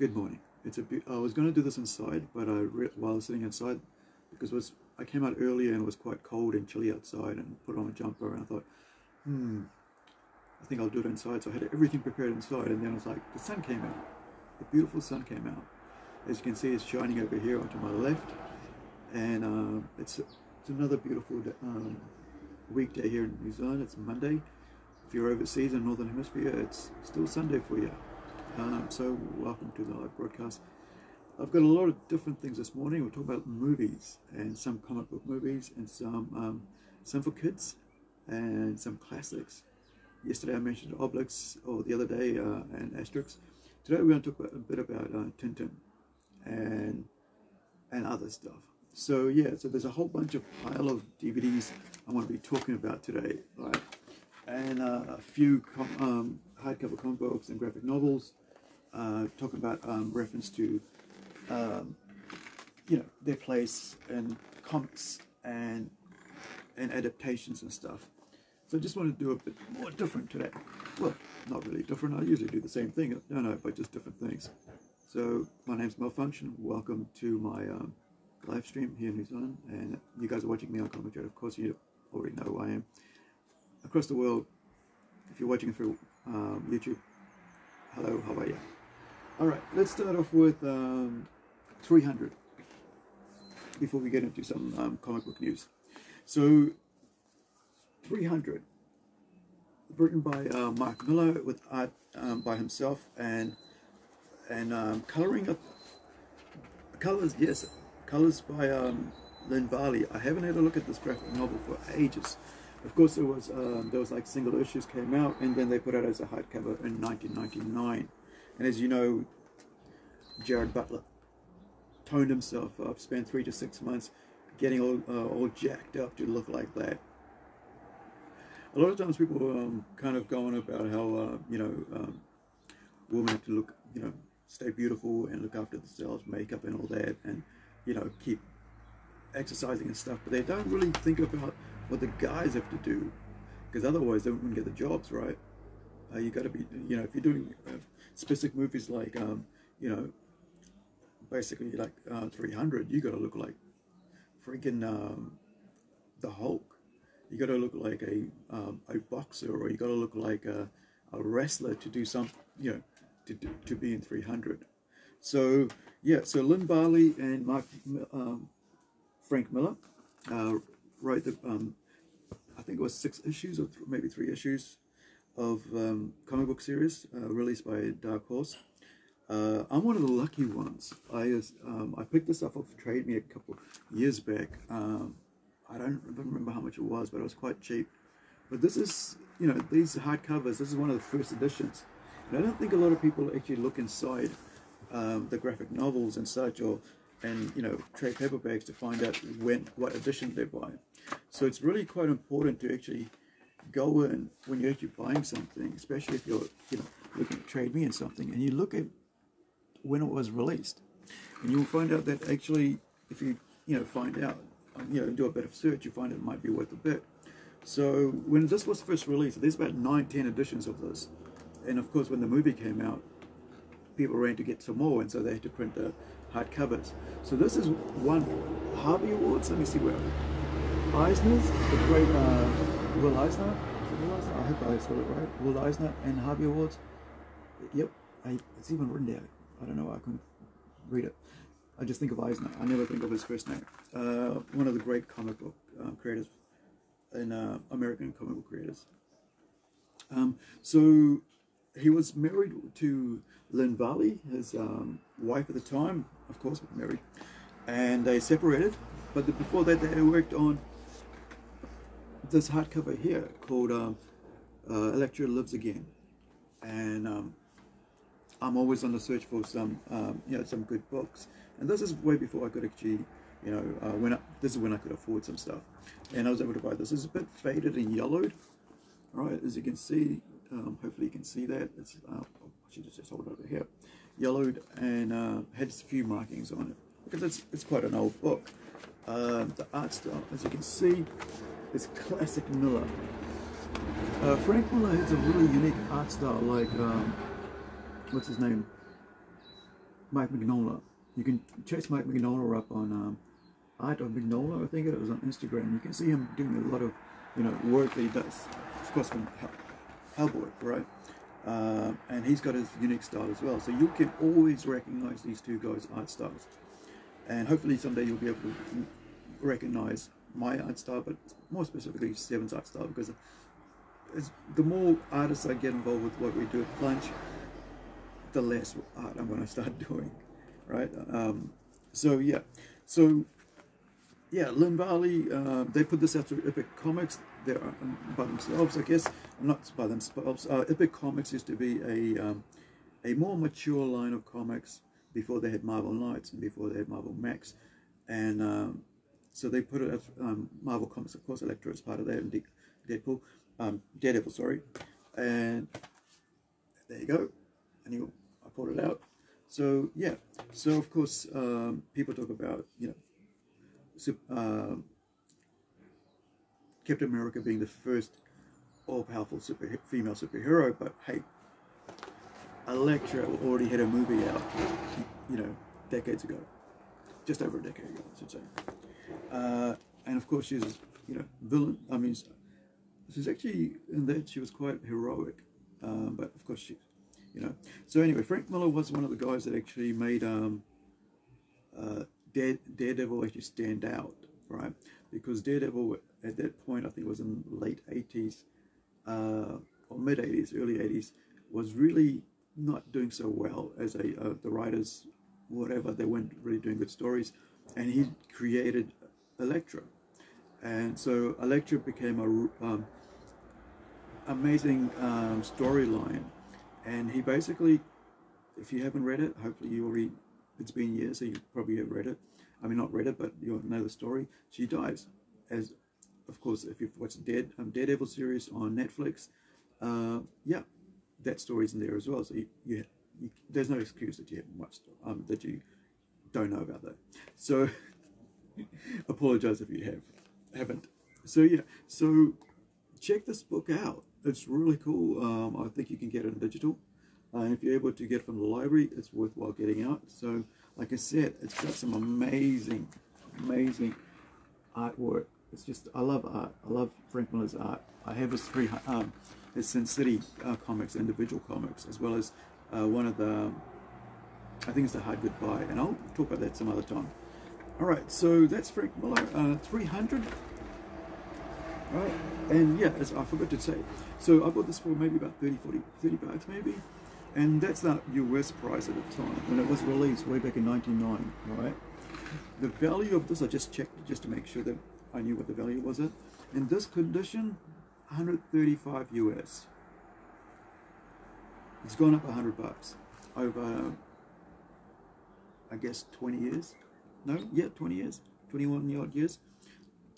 Good morning. It's a. I was going to do this inside, but I while was sitting inside, because was I came out earlier and it was quite cold and chilly outside, and put on a jumper, and I thought, hmm, I think I'll do it inside. So I had everything prepared inside, and then I was like the sun came out. The beautiful sun came out. As you can see, it's shining over here onto my left, and uh, it's it's another beautiful um, weekday here in New Zealand. It's Monday. If you're overseas in Northern Hemisphere, it's still Sunday for you. Um, so welcome to the live broadcast. I've got a lot of different things this morning. We'll talk about movies and some comic book movies and some um, some for kids and some classics. Yesterday I mentioned Obelix, or the other day, uh, and Asterix. Today we're going to talk about, a bit about uh, Tintin and and other stuff. So yeah, so there's a whole bunch of pile of DVDs I want to be talking about today, right? And uh, a few com um, hardcover comic books and graphic novels. Uh, talking about um, reference to um, you know their place in comics and and adaptations and stuff. So I just want to do a bit more different today. Well, not really different. I usually do the same thing. No, no, but just different things. So my name's Malphunkson. Welcome to my um, live stream here in New Zealand, and you guys are watching me on Commentary. Of course, you already know who I am. Across the world, if you're watching through um, YouTube, hello, how are you? All right, let's start off with um, 300 before we get into some um, comic book news. So, 300, written by uh, Mark Millar with art um, by himself and and um, coloring up colors. Yes, colors by um, Lynn Varley. I haven't had a look at this graphic novel for ages. Of course, there was um, there was like single issues came out, and then they put it as a hardcover in 1999. And as you know, Gerard Butler toned himself up, spent three to six months getting all, uh, all jacked up to look like that. A lot of times people um, kind of go on about how, uh, you know, um, women have to look, you know, stay beautiful and look after themselves, makeup and all that, and, you know, keep exercising and stuff, but they don't really think about what the guys have to do, because otherwise they wouldn't get the jobs, right? Uh, you got to be, you know, if you're doing uh, specific movies like, um, you know, basically like uh, 300, you got to look like freaking um, the Hulk. You got to look like a um, a boxer, or you got to look like a, a wrestler to do some, you know, to to be in 300. So yeah, so Lynn Varley and Mark um, Frank Miller uh, wrote the, um, I think it was six issues or th maybe three issues of um, comic book series uh, released by Dark Horse. Uh, I'm one of the lucky ones. I um, I picked this up off Trade Me a couple years back. Um, I don't remember how much it was, but it was quite cheap. But this is, you know, these hardcovers. This is one of the first editions, and I don't think a lot of people actually look inside um, the graphic novels and such, or and you know trade paperbacks to find out when what edition they're buying. So it's really quite important to actually go in when you're actually buying something, especially if you're you know looking at Trade Me and something, and you look at when it was released, and you'll find out that actually if you you know find out you know do a bit of search, you find it might be worth a bit. So when this was first released, there's about nine, ten editions of this, and of course when the movie came out, people ran to get some more, and so they had to print the hard covers. So this is one Harvey Awards. Let me see where Eisner's the great uh, Will Eisner. I hope I spelled it right. Will Eisner and Harvey Awards. Yep, I, it's even written there. I don't know. I couldn't read it. I just think of Eisner. I never think of his first name. Uh, one of the great comic book uh, creators and uh, American comic book creators. Um, so he was married to Lynn Varley, his um, wife at the time, of course, married, and they separated. But the, before that, they worked on this hardcover here called um, uh, Elektra Lives Again, and um, I'm always on the search for some, um, you know, some good books. And this is way before I could actually, you know, uh, when I, this is when I could afford some stuff, and I was able to buy this. It's a bit faded and yellowed, All right, As you can see, um, hopefully you can see that. It's uh, I should just hold it over here, yellowed and uh, had a few markings on it because it's it's quite an old book. Um, the art style, as you can see, is classic Miller. Uh, Frank Miller has a really unique art style, like um, what's his name? Mike Mignola. You can chase Mike Mignola up on um, Art of Mignola, I think it was on Instagram. You can see him doing a lot of, you know, work that he does. Of course, from Hellboy, right? Uh, and he's got his unique style as well. So you can always recognize these two guys' art styles. And hopefully someday you'll be able to recognize my art style, but more specifically Seven's art style, because the more artists I get involved with what we do at Plunge, the less art I'm going to start doing, right? Um, so yeah, so yeah, Lynn Varley, uh, they put this out through Epic Comics. They're um, by themselves, I guess. Not by themselves. Uh, Epic Comics used to be a um, a more mature line of comics before they had Marvel Knights and before they had Marvel Max, and um, so they put it as um, Marvel Comics, of course, Elektra is part of that, and Deadpool, um, Daredevil, sorry, and there you go, and you, I pulled it out. So yeah, so of course, um, people talk about you know uh, Captain America being the first all-powerful super, female superhero, but hey, Elektra already had a movie out, you know, decades ago, just over a decade ago, I should say. Uh, and of course, she's, you know, villain. I mean, she's actually in that she was quite heroic, um, but of course she, you know. So anyway, Frank Miller was one of the guys that actually made um, uh, Dare, Daredevil actually stand out, right? Because Daredevil at that point, I think it was in late 80s uh, or mid 80s, early 80s, was really not doing so well as a uh, the writers, whatever they weren't really doing good stories, and he created Elektra, and so Elektra became a um, amazing um, storyline, and he basically, if you haven't read it, hopefully you already it's been years, so you probably have read it. I mean, not read it, but you know the story. She dies, as of course, if you've watched Dead um, Daredevil series on Netflix, uh, yeah, that story's in there as well. So you, you, you, there's no excuse that you haven't watched, um, that you don't know about that. So apologize if you have haven't. So yeah, so check this book out. It's really cool. Um, I think you can get it in digital. Uh, if you're able to get it from the library, it's worthwhile getting out. So, like I said, it's got some amazing, amazing artwork. It's just, I love art. I love Frank Miller's art. I have his three, um, his Sin City uh, comics, individual comics, as well as uh, one of the, I think it's the Hard Goodbye, and I'll talk about that some other time. All right, so that's Frank Miller, uh, 300. Right, and yeah, as I forgot to say, so I bought this for maybe about 30, 40, 30 bucks maybe. And that's the US price at the time when it was released way back in 99, right? The value of this, I just checked just to make sure that I knew what the value was at. In this condition, 135 US. It's gone up 100 bucks over, I guess, 20 years. No, yeah, 20 years, 21 odd years.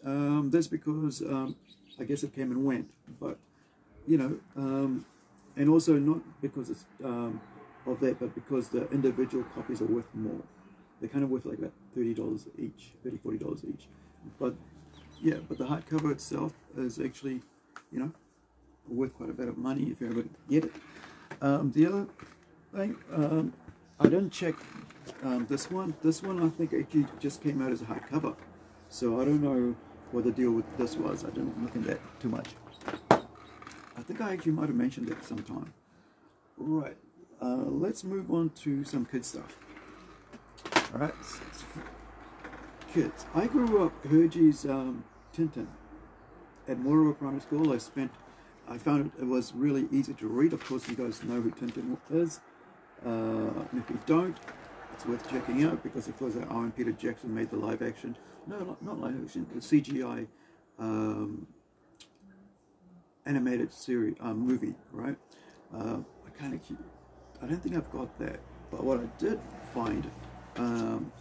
Um, that's because um, I guess it came and went, but you know, um, and also not because it's um, of that, but because the individual copies are worth more. They're kind of worth like about thirty dollars each, 30 40 dollars each. But yeah, but the hardcover itself is actually, you know, worth quite a bit of money if you ever get it. Um, the other thing, um, I didn't check um, this one. This one I think actually just came out as a hardcover, so I don't know what the deal with this was. I didn't look into that too much. I think I actually might have mentioned it sometime. Right, uh, let's move on to some kid stuff. Alright, kids. I grew up Hergé's um, Tintin at Moerewa Primary School. I spent, I found it, it, was really easy to read. Of course, you guys know who Tintin is. Uh, and if you don't, it's worth checking out because of course Owen Peter Jackson made the live action, no, not live action, the CGI um, animated series uh, movie, right? Uh, I kind of keep. I don't think I've got that, but what I did find um,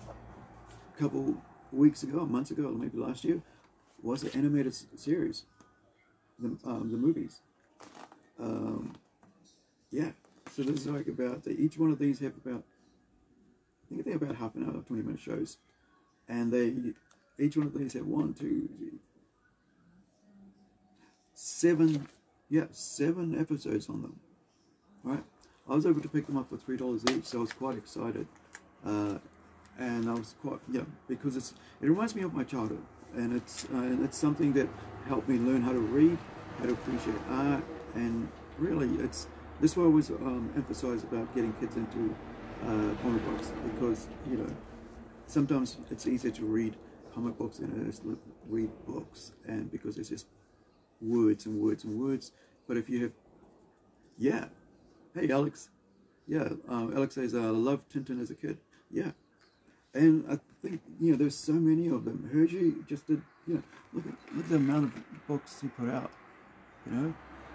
a couple weeks ago, months ago, maybe last year, was the animated series, the um, the movies. Um, yeah, so this is like about each one of these have about I think they're about half an hour, twenty minute shows, and they each one of these have one, two, three, seven, yeah, seven episodes on them, right? I was able to pick them up for three dollars each, so I was quite excited. Uh, and I was quite yeah because it's it reminds me of my childhood, and it's uh, and it's something that helped me learn how to read, how to appreciate art, and really it's this way I always um, emphasize about getting kids into uh, comic books because you know sometimes it's easier to read comic books than it is to read books, and because it's just words and words and words. But if you have, yeah, hey Alex, yeah, uh, Alex says I loved Tintin as a kid, yeah, and I think you know there's so many of them. Hergé just did, you know, look at look at the amount of books he put out, you know.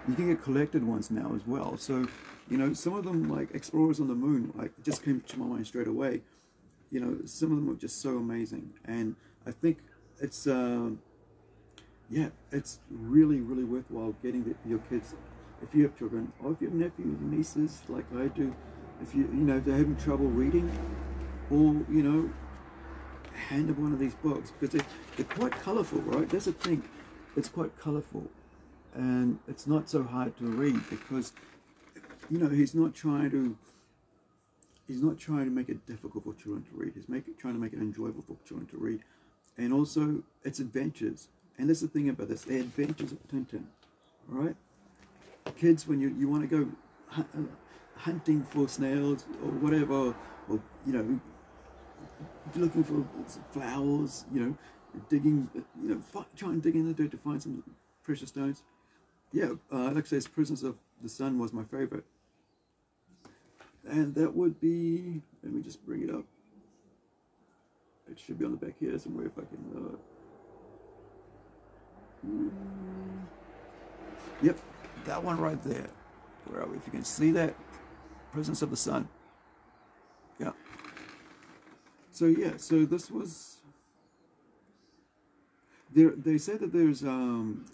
You can get collected ones now as well. So, you know, some of them like Explorers on the Moon, like just came to my mind straight away. You know, some of them are just so amazing, and I think it's. Uh, yeah, it's really, really worthwhile getting the, your kids, if you have children, or if you have nephews, and nieces, like I do, if you, you know, they're having trouble reading, or, you know, hand them one of these books, because they, they're quite colorful, right? That's the thing, it's quite colorful, and it's not so hard to read, because, you know, he's not trying to, he's not trying to make it difficult for children to read, he's make trying to make it enjoyable for children to read, and also, it's adventures and that's the thing about this, the adventures of Tintin, right? Kids, when you, you want to go uh, hunting for snails or whatever, or, you know, looking for flowers, you know, digging, you know, trying to dig in the dirt to find some precious stones. Yeah, uh, Alex says Prisoners of the Sun was my favorite. And that would be, let me just bring it up. It should be on the back here somewhere if I can. Uh, Yep, that one right there. Where are we? If you can see that, Prisoners of the Sun. Yeah. So yeah, so this was. There, they say that there's um,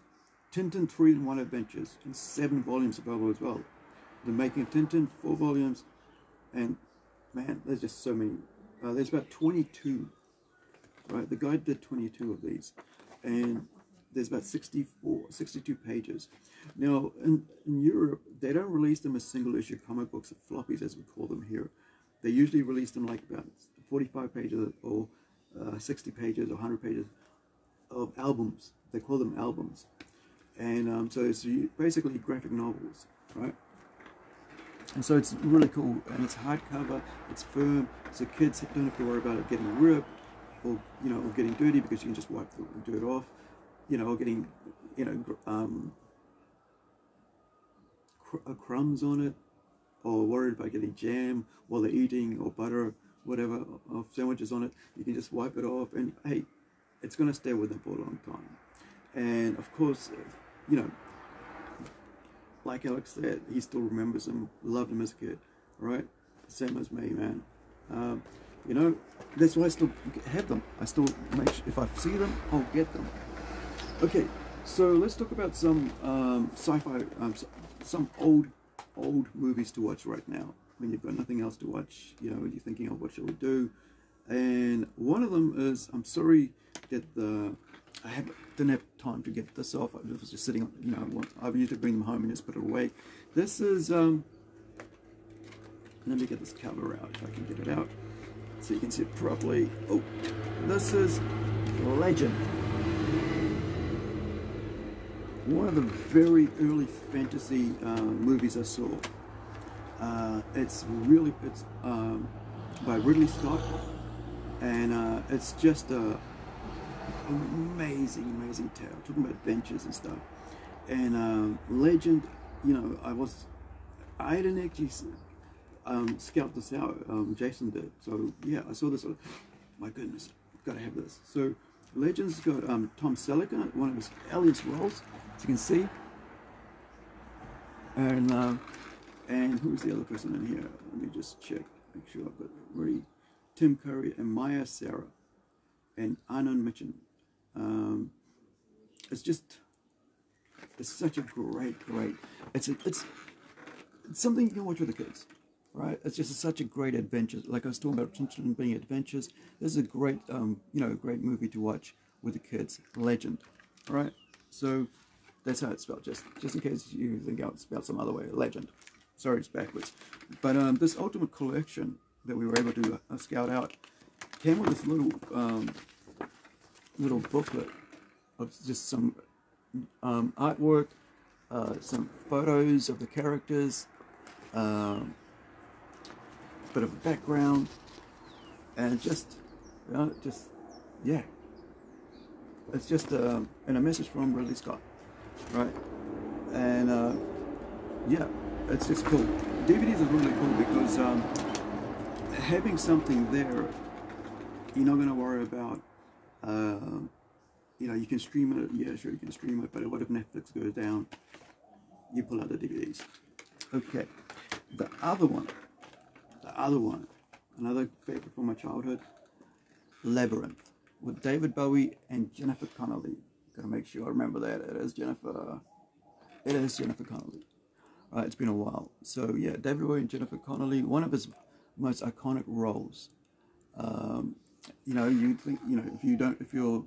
Tintin three and one adventures in seven volumes available as well. The making of Tintin four volumes, and man, there's just so many. Uh, there's about 22. Right, the guy did 22 of these, and there's about 64, 62 pages. Now, in, in Europe, they don't release them as single issue comic books, or floppies as we call them here. They usually release them like about 45 pages or uh, 60 pages or 100 pages of albums. They call them albums. And um, so it's basically graphic novels, right? And so it's really cool, and it's hardcover, it's firm, so kids don't have to worry about it getting ripped or you know or getting dirty because you can just wipe the dirt off you know, or getting, you know, um, cr uh, crumbs on it, or worried about getting jam while they're eating, or butter, whatever, or sandwiches on it, you can just wipe it off, and hey, it's going to stay with them for a long time. And of course, you know, like Alex said, he still remembers them, loved him as a kid, right? Same as me, man. Um, you know, that's why I still have them. I still make sure, if I see them, I'll get them. Okay, so let's talk about some um, sci-fi, um, some old, old movies to watch right now. When you've got nothing else to watch, you know, you're thinking, oh, what shall we do? And one of them is, I'm sorry that the, I didn't have time to get this off. I was just sitting, on, you know, I used to bring them home and just put it away. This is, um, let me get this cover out if I can get it out so you can see it properly. Oh, this is Legend one of the very early fantasy uh, movies I saw. Uh, it's really it's um, by Ridley Scott, and uh, it's just a amazing, amazing tale. Talking about adventures and stuff, and um, Legend. You know, I was I didn't actually um, scout this out. Um, Jason did. So yeah, I saw this. My goodness, got to have this. So Legend's got um, Tom Selleck, one of his earliest roles as you can see. And uh, and who's the other person in here? Let me just check, make sure I've got ready. Tim Curry and Mia Sara and Arnon Mitchell. Um, it's just it's such a great, great. It's a, it's it's something you can watch with the kids, right? It's just such a great adventure. Like I was talking about Tintin being adventures. This is a great, um, you know, great movie to watch with the kids. Legend, all right? So that's how it's spelled, just, just in case you think it's spelled some other way, legend. sorry, it's backwards. But um, this Ultimate Collection that we were able to uh, scout out came with this little um, little booklet of just some um, artwork, uh, some photos of the characters, um, bit of a background, and just, you know, just, yeah. It's just uh, and a message from Ridley Scott, right? And uh, yeah, it's just cool. DVDs are really cool because um, having something there, you're not going to worry about. Uh, you know, you can stream it. Yeah, sure, you can stream it. But what if Netflix goes down? You pull out the DVDs. Okay. The other one, the other one, another favorite from my childhood, Labyrinth, with David Bowie and Jennifer Connelly. Gotta make sure I remember that. It is Jennifer. It is Jennifer Connelly. It's been a while. So yeah, David Bowie and Jennifer Connelly, one of his most iconic roles. Um, you know, you think, you know, if you don't, if you're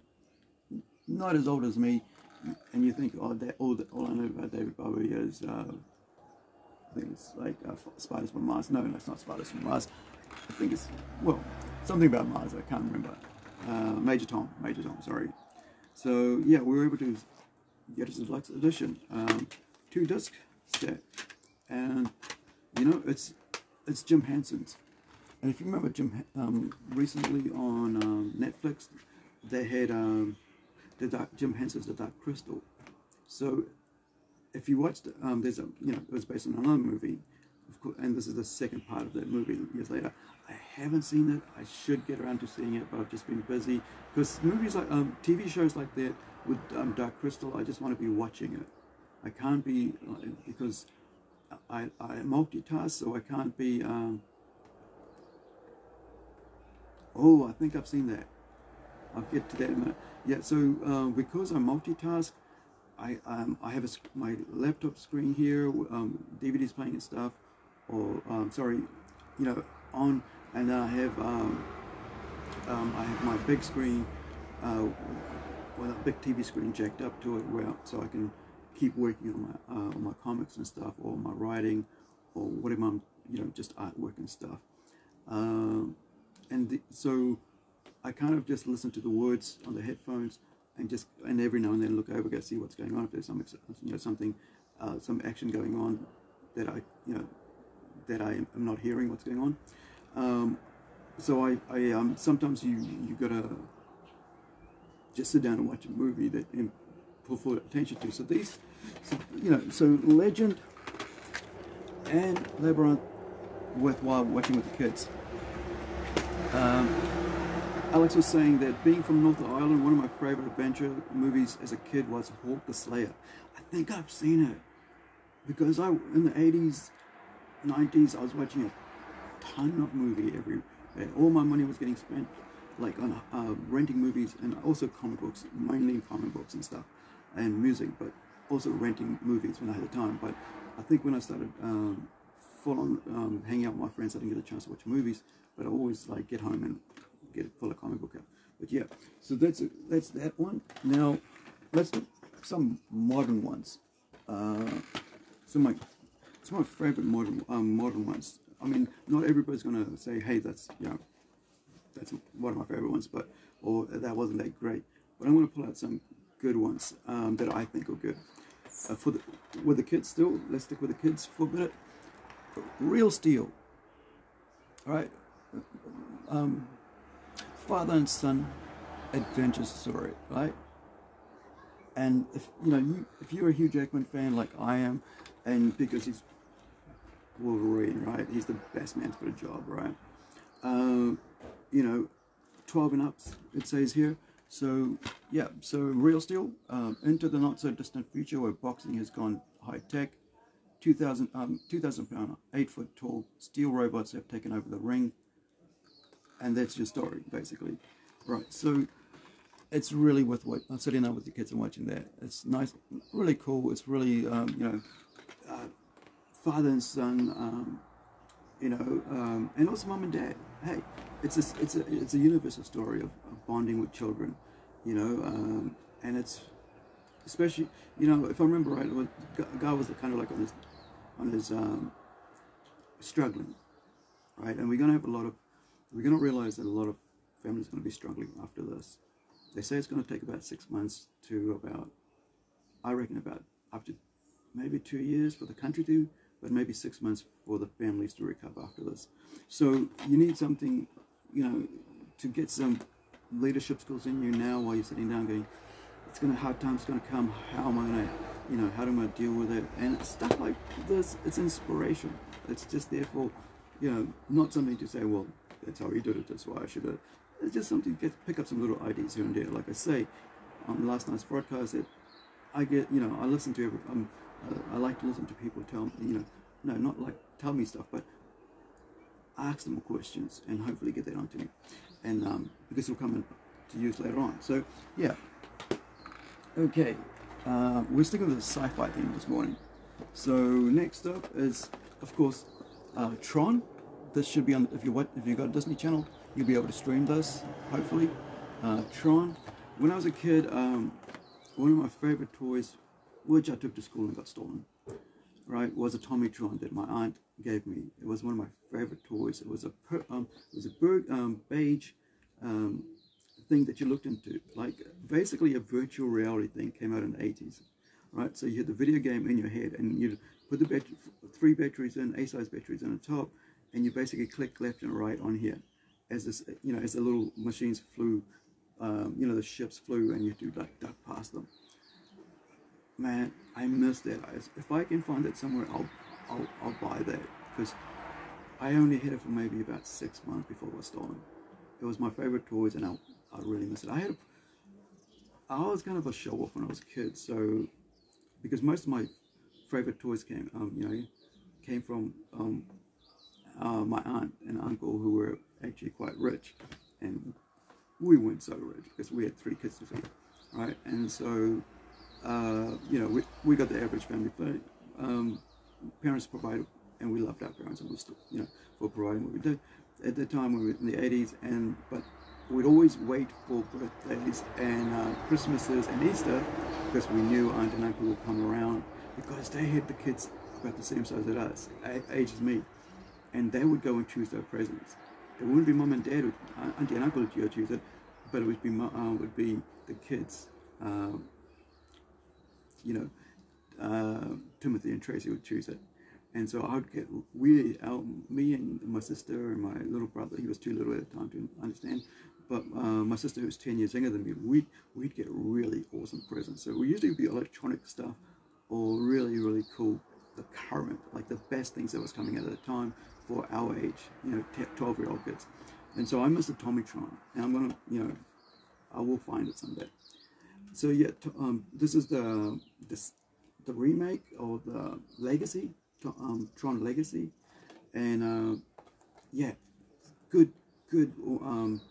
not as old as me, and you think, oh, that, all, that, all I know about David Bowie is, uh, like uh, Spiders from Mars. No, no, it's not Spiders from Mars. I think it's, well, something about Mars, I can't remember. Uh, Major Tom, Major Tom, sorry. So, yeah, we were able to get a deluxe edition, um, two disc set, and, you know, it's, it's Jim Henson's. And if you remember Jim, um, recently on um, Netflix, they had um, the Dark, Jim Henson's The Dark Crystal. So if you watched, um, there's a, you know, it was based on another movie, of course, and this is the second part of that movie years later. I haven't seen it. I should get around to seeing it, but I've just been busy. Because movies like, um, TV shows like that with um, Dark Crystal, I just want to be watching it. I can't be, because I, I multitask, so I can't be, um, oh, I think I've seen that. I'll get to that in a minute. Yeah, so um, because I multitask, I um, I have a, my laptop screen here, um, DVDs playing and stuff, or um, sorry, you know, on, and then I have um, um, I have my big screen, uh, with a big TV screen jacked up to it, where so I can keep working on my uh, on my comics and stuff, or my writing, or whatever I'm, you know, just artwork and stuff, um, and the, so I kind of just listen to the words on the headphones and just and every now and then look over, go see what's going on. If there's some you know something, uh, some action going on that I you know that I am not hearing what's going on. Um, so I, I um, sometimes you you gotta just sit down and watch a movie that and put full attention to. So these, so, you know, so Legend and Labyrinth worthwhile watching with the kids. Um, Alex was saying that being from North Ireland, one of my favorite adventure movies as a kid was Hawk the Slayer. I think I've seen it because I in the 80s, 90s, I was watching a ton of movie every. All my money was getting spent like on uh, renting movies and also comic books, mainly comic books and stuff, and music, but also renting movies when I had the time. But I think when I started um, full on um, hanging out with my friends, I didn't get a chance to watch movies, but I always like get home and get pull a comic book out. But yeah, so that's a, that's that one. Now let's do some modern ones. Uh, some my some of my favorite modern um, modern ones. I mean, not everybody's gonna say, "Hey, that's you know, that's one of my favorite ones," but or that wasn't that great. But I'm gonna pull out some good ones um, that I think are good. Uh, for the with the kids still, let's stick with the kids for a minute. Real Steel. All right. Um, father and son adventure story, right? And if you know, you, if you're a Hugh Jackman fan like I am, and because he's Wolverine, right? He's the best man for the job, right? Um, you know, 12 and ups, it says here. So, yeah, so Real Steel, um, into the not so distant future where boxing has gone high tech. 2,000 um, 2,000 pound, 8 foot tall steel robots have taken over the ring and that's your story basically. Right so it's really worth what I'm sitting down with the kids and watching that. It's nice really cool. It's really um, you know uh, father and son um, you know um, and also mom and dad. Hey it's a it's a it's a universal story of, of bonding with children you know um, and it's especially you know if I remember right was, guy was kind of like on his on his um, struggling, right? And we're going to have a lot of, we're going to realize that a lot of families are going to be struggling after this. They say it's going to take about six months to about, I reckon about up to maybe two years for the country to, but maybe six months for the families to recover after this. So you need something, you know, to get some leadership skills in you now while you're sitting down going, it's going to, hard times going to come. How am I going to, you know, how am I deal with it? And stuff like this, it's inspiration. It's just there for, you know, not something to say, well, that's how he did it, that's why I should have. It's just something to get, pick up some little ideas here and there. Like I say, on last night's broadcast, it, I get, you know, I listen to every, um, I, I like to listen to people tell me, you know, no, not like tell me stuff, but ask them questions and hopefully get that onto me. And um, because it'll come in to use later on. So, yeah. Okay, uh, we're sticking with the sci-fi theme this morning. So next up is, of course, uh, Tron. This should be on, if you what if you got a Disney Channel, you'll be able to stream this, hopefully. Uh, Tron. When I was a kid, um, one of my favorite toys, which I took to school and got stolen, right, was a Tommy Tron that my aunt gave me. It was one of my favorite toys. It was a per, um, it was a berg, um, beige um, thing that you looked into, like basically a virtual reality thing came out in the 80s, right? So you had the video game in your head and you put the three batteries in, A-size batteries in the top, and you basically click left and right on here as this, you know, as the little machines flew, um, you know, the ships flew and you do like duck past them. Man, I miss that. If I can find it somewhere, I'll, I'll, I'll buy that because I only had it for maybe about six months before it was stolen. It was my favorite toys and I, I really miss it. I had, a, I was kind of a show off when I was a kid, so because most of my favorite toys came, um, you know, came from um, uh, my aunt and uncle who were actually quite rich, and we weren't so rich because we had three kids to feed, right? And so, uh, you know, we, we got the average family, but um, parents provided, and we loved our parents, and we still, you know, for providing what we did. At the time, we were in the 80s, and but we'd always wait for birthdays and uh, Christmases and Easter because we knew aunt and uncle would come around because they had the kids about the same size as us, age as me, and they would go and choose their presents. It wouldn't be mum and dad, uh, auntie and uncle would choose it, but it would be uh, would be the kids. Um, you know, uh, Timothy and Tracy would choose it. And so I would get, we, me and my sister and my little brother, he was too little at the time to understand, but uh, my sister who was 10 years younger than me, we'd, we'd get really awesome presents. So we usually be electronic stuff or really, really cool, the current, like the best things that was coming out at the time for our age, you know, 12 year old kids. And so I miss the Tommytron, and I'm gonna, you know, I will find it someday. So yeah, um, this is the this the remake or the Legacy, um, Tron Legacy, and uh, yeah, good good um,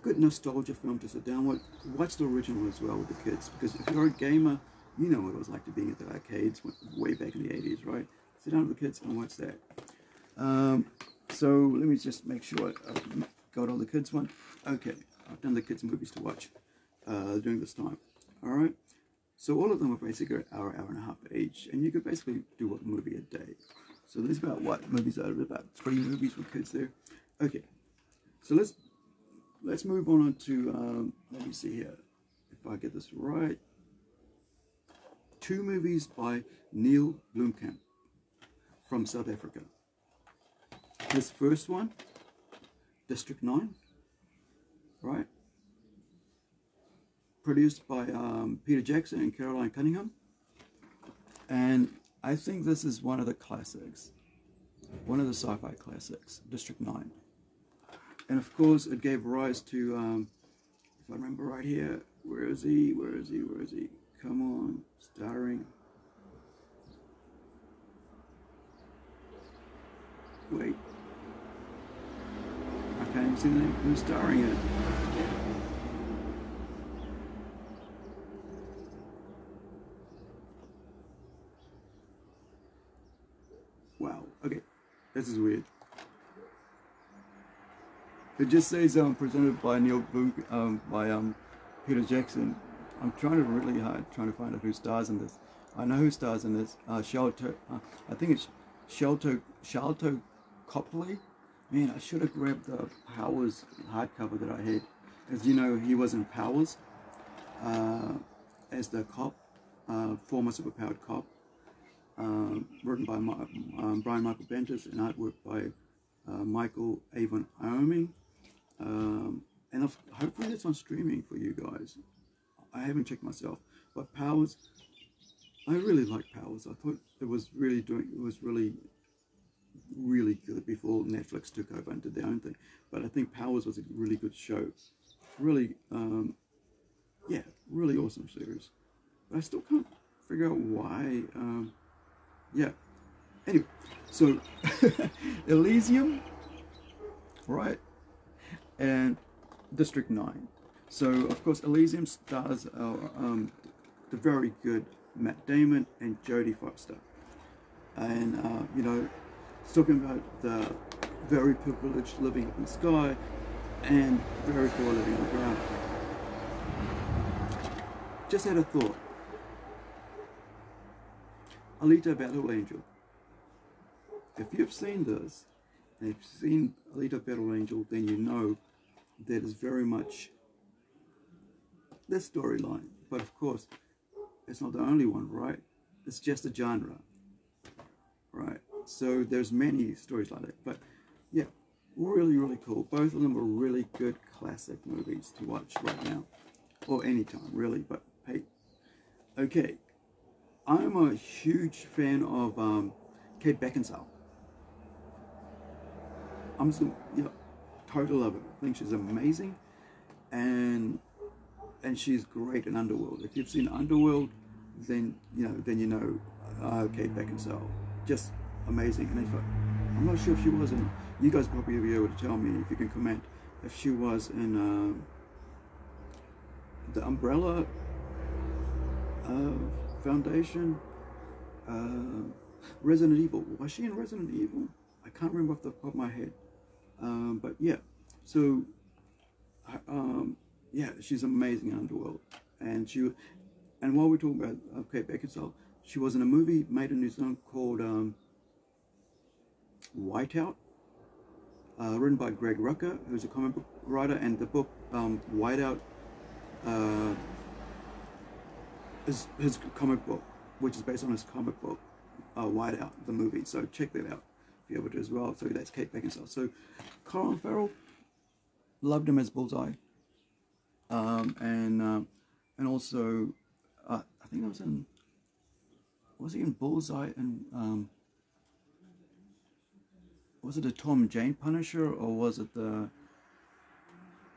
good nostalgia film to sit down with. Watch the original as well with the kids because if you're a gamer, you know what it was like to being at the arcades way back in the 80s, right? Sit down with the kids and watch that. Um, so let me just make sure I've got all the kids one. Okay, I've done the kids movies to watch uh, during this time. All right. So all of them are basically an hour, hour and a half each, and you could basically do one movie a day. So there's about what movies are about three movies for kids there. Okay, so let's let's move on to um, let me see here if I get this right. Two movies by Neil Blomkamp from South Africa. This first one, District 9, right? Produced by um, Peter Jackson and Carolynne Cunningham. And I think this is one of the classics, one of the sci-fi classics, District 9. And of course, it gave rise to, um, if I remember right here, where is he, where is he, where is he? Come on, starring Wait. Can't see the. Who's starring in it? Wow. Okay. This is weird. It just says um, presented by Neil Blue, um, by um, Peter Jackson. I'm trying to really hard trying to find out who stars in this. I know who stars in this. Uh, Shelter. Uh, I think it's Shelter Sharlto Copley. Man, I should have grabbed the Powers hardcover that I had. As you know, he was in Powers uh, as the cop, uh, former superpowered cop, um, written by um, Brian Michael Bendis and artwork by uh, Michael Avon Oeming. Um, and hopefully that's on streaming for you guys. I haven't checked myself, but Powers, I really like Powers. I thought it was really doing, it was really, really good before Netflix took over and did their own thing. But I think Powers was a really good show. Really, um, yeah, really awesome series. But I still can't figure out why. Um, yeah. Anyway, so Elysium, right? And District 9. So, of course, Elysium stars uh, um, the very good Matt Damon and Jodie Foster. And, uh, you know, it's talking about the very privileged living up in the sky and very poor living on the ground. Just had a thought. Alita Battle Angel. If you've seen this, and if you've seen Alita Battle Angel, then you know that is very much this storyline. But of course, it's not the only one, right? It's just a genre, right? So there's many stories like that. But yeah, really, really cool. Both of them are really good classic movies to watch right now, or anytime, really. But hey, okay, I'm a huge fan of um, Kate Beckinsale. I'm some, yeah, total love her. I think she's amazing, and and she's great in Underworld. If you've seen Underworld, then you know then you know uh, Kate Beckinsale, just amazing. And if I, I'm not sure if she was in, you guys probably be able to tell me if you can comment if she was in uh, the Umbrella uh, Foundation, uh, Resident Evil. Was she in Resident Evil? I can't remember off the top of my head. Um, but yeah, so um, yeah, she's amazing in Underworld, and she and while we're talking about Kate Beckinsale, she was in a movie made in New Zealand called um, Whiteout, uh, written by Greg Rucka, who's a comic book writer, and the book um, Whiteout uh, is his comic book, which is based on his comic book, uh, Whiteout, the movie. So check that out if you ever do as well. So that's Kate Beckinsale. So Colin Farrell, loved him as Bullseye, um, and um, and also uh, I think I was in was he in Bullseye and um, was it a Tom Jane Punisher or was it the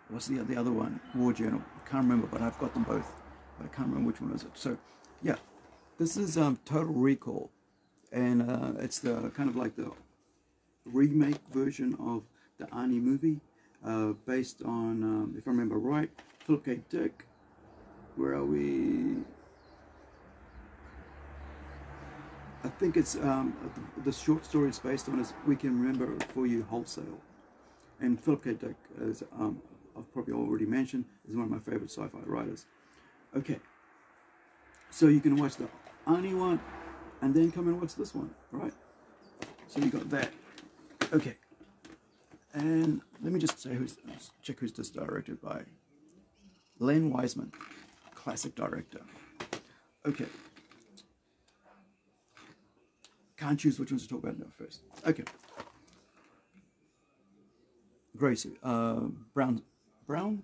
what's the the other one War Journal? I can't remember, but I've got them both. But I can't remember which one was it. So yeah, this is um, Total Recall, and uh, it's the kind of like the remake version of the Arnie movie, uh, based on, um, if I remember right, Philip K. Dick. Where are we? I think it's um, the, short story it's based on is We Can Remember For You Wholesale. And Philip K. Dick, as um, I've probably already mentioned, is one of my favorite sci-fi writers. Okay, so you can watch the Arnie one and then come and watch this one, right? So you got that. Okay. And let me just say who's check who's this directed by. Len Wiseman, classic director. Okay. Can't choose which ones to talk about now first. Okay. Gracie, uh, brown, brown,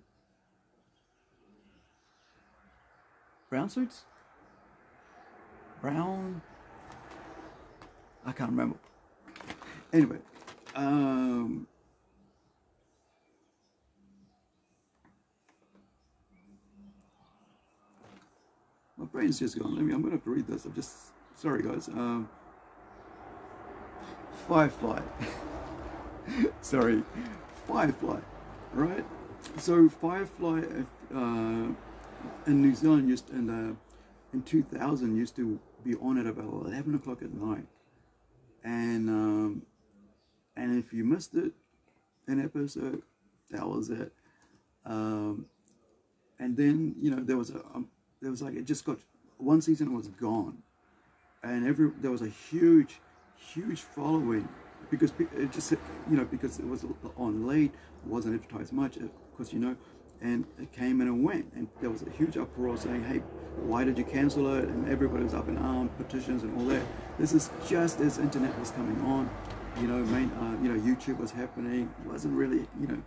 brown suits, brown. I can't remember. Anyway, um, my brain's just gone. Let me. I'm gonna have to read this. I'm just sorry, guys. Um, Firefly. sorry, Firefly. Right. So Firefly uh, in New Zealand used in uh, in 2000 used to be on at about 11 o'clock at night, and um, and if you missed it, an episode, that was it. Um, and then you know there was a um, there was like it just got one season was gone, and every there was a huge, huge following because it just you know because it was on late, wasn't advertised much, because you know, and it came and it went, and there was a huge uproar saying, "Hey, why did you cancel it?" And everybody was up in arms, petitions, and all that. This is just as internet was coming on, you know, main, uh, you know, YouTube was happening. It wasn't really, you know,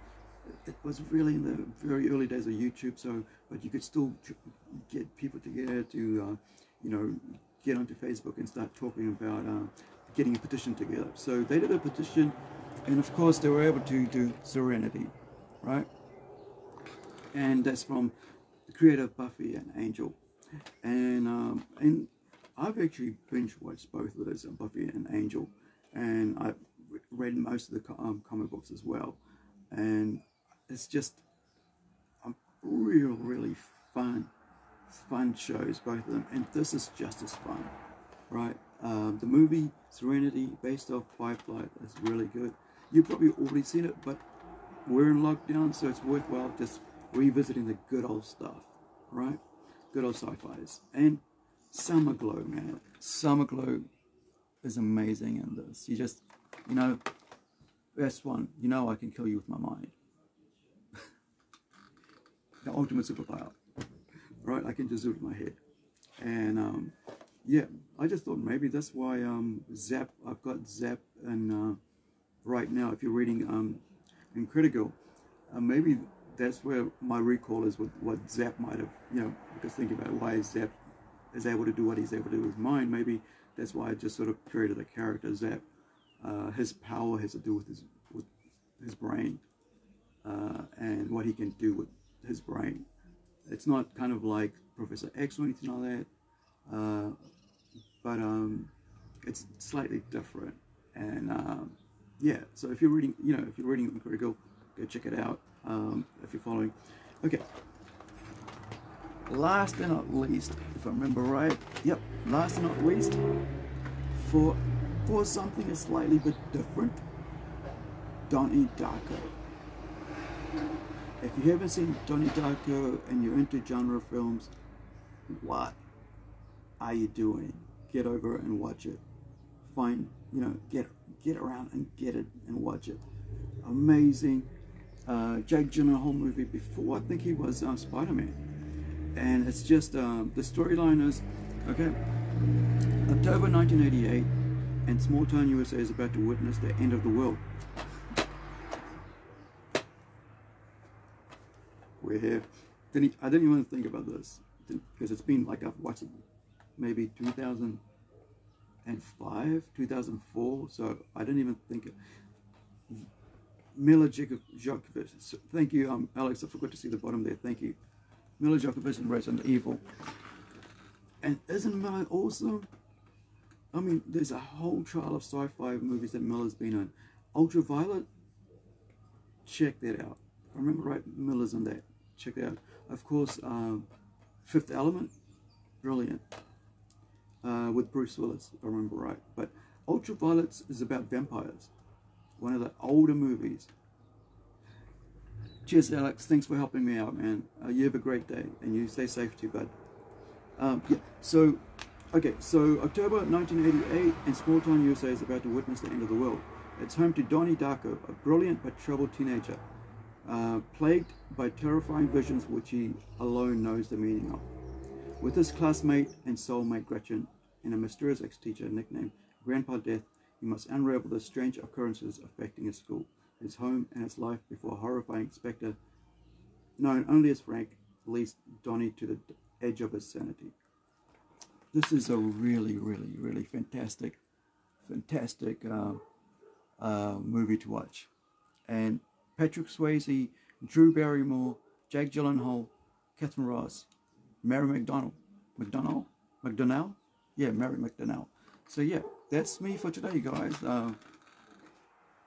it was really in the very early days of YouTube. So, but you could still get people together to, uh, you know, get onto Facebook and start talking about uh, getting a petition together. So they did a petition, and of course they were able to do Serenity, right? And that's from the creator of Buffy and Angel, and um, and I've actually binge watched both of those, Buffy and Angel, and I've read most of the um, comic books as well, and it's just a real, really fun, fun shows, both of them, and this is just as fun, right? Um, the movie Serenity, based off Firefly, is really good. You've probably already seen it, but we're in lockdown, so it's worthwhile just revisiting the good old stuff, right? Good old sci-fis. And Summer Glau, man. Summer Glau is amazing in this. You just, you know, best one, you know I can kill you with my mind. the ultimate superpower, right? I can just do it in my head. And um, yeah, I just thought maybe that's why um, Zap, I've got Zap and uh, right now, if you're reading um, uh, maybe that's where my recall is with what Zap might have, you know, because think about why Zap is able to do what he's able to do with mind, maybe that's why I just sort of created a character Zap. Uh, his power has to do with his, with his brain uh, and what he can do with his brain. It's not kind of like Professor X or anything like that. Uh, but um, it's slightly different. And um, yeah, so if you're reading, you know, if you're reading Critical, go check it out. Um, if you're following, okay. Last and not least, if I remember right, yep. Last and not least, for for something a slightly bit different, Donnie Darko. If you haven't seen Donnie Darko and you're into genre films, what are you doing? get over it and watch it. Find, you know, get get around and get it and watch it. Amazing. Uh, Jake Gyllenhaal movie before I think he was uh, Spider-Man, and it's just um, the storyline is okay. October 1988, and small town USA is about to witness the end of the world. We're here. Didn't, I didn't even think about this because it's been like I've watched it maybe 2005, 2004. So I didn't even think it. Milla Jovovich. Thank you, um, Alex. I forgot to see the bottom there. Thank you. Milla Jovovich and Resident Evil. And isn't Milla awesome? I mean, there's a whole trial of sci-fi movies that Milla's been on. Ultraviolet, check that out. I remember right, Milla's on that. Check that out. Of course, um, Fifth Element, brilliant uh, with Bruce Willis, if I remember right. But Ultraviolet is about vampires. One of the older movies. Cheers, Alex. Thanks for helping me out, man. Uh, you have a great day, and you stay safe too, bud. Um, yeah, so, okay, so October 1988, and small town USA is about to witness the end of the world. It's home to Donnie Darko, a brilliant but troubled teenager, uh, plagued by terrifying visions which he alone knows the meaning of. With his classmate and soulmate Gretchen, and a mysterious ex-teacher nicknamed Grandpa Death, he must unravel the strange occurrences affecting his school, his home, and his life before a horrifying spectre, known only as Frank, leads Donnie to the edge of his sanity. This is a really, really, really fantastic, fantastic uh, uh, movie to watch. And Patrick Swayze, Drew Barrymore, Jake Gyllenhaal, Katharine Ross, Mary McDonald, McDonald, McDonald, yeah, Mary McDonnell. So yeah, that's me for today, guys. Uh,